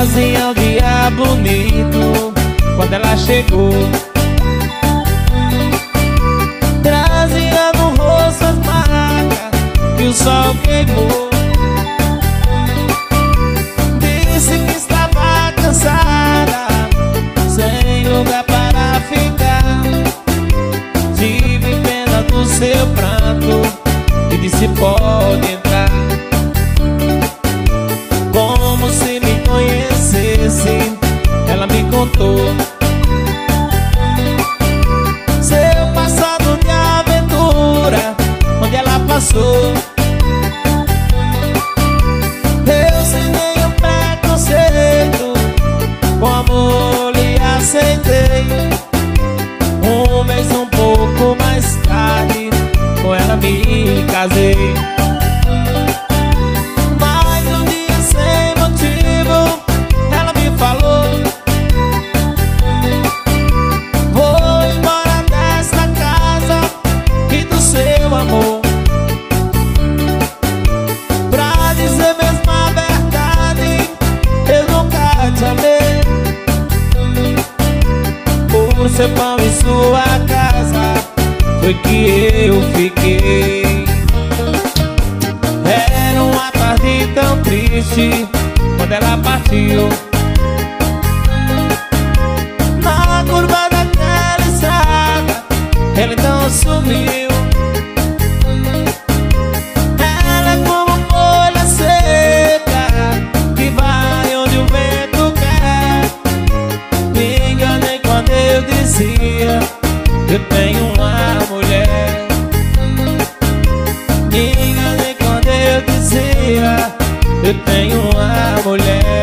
Fazia um dia bonito quando ela chegou. Trazia no rosto as marcas que o sol queimou e disse pode entrar. Como se me conhecesse, ela me contou. Seu passado de aventura, onde ela passou. Eu sem nenhum preconceito, com amor lhe aceitei me casei. Mas um dia sem motivo Ela me falou Vou embora desta casa E do seu amor Pra dizer mesmo a verdade Eu nunca te amei. Por ser pão em sua casa Foi que eu fiquei quando ela partiu. Na curva daquela estrada, ela então sumiu. Ela é como folha seca que vai onde o vento quer. Me enganei quando eu dizia eu tenho uma mulher Eu tenho uma mulher